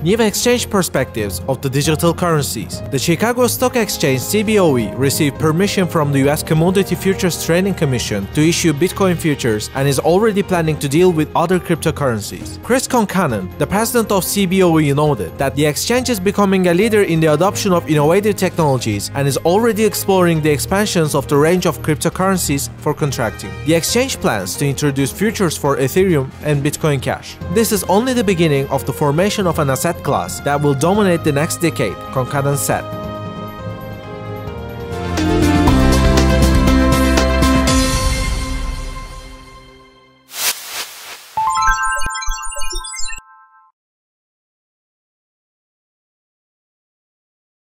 New exchange perspectives of the digital currencies. The Chicago Stock Exchange CBOE received permission from the US Commodity Futures Trading Commission to issue Bitcoin futures and is already planning to deal with other cryptocurrencies. Chris Concannon, the president of CBOE, noted that the exchange is becoming a leader in the adoption of innovative technologies and is already exploring the expansions of the range of cryptocurrencies for contracting. The exchange plans to introduce futures for Ethereum and Bitcoin Cash. This is only the beginning of the formation of an asset class that will dominate the next decade, Concannon said.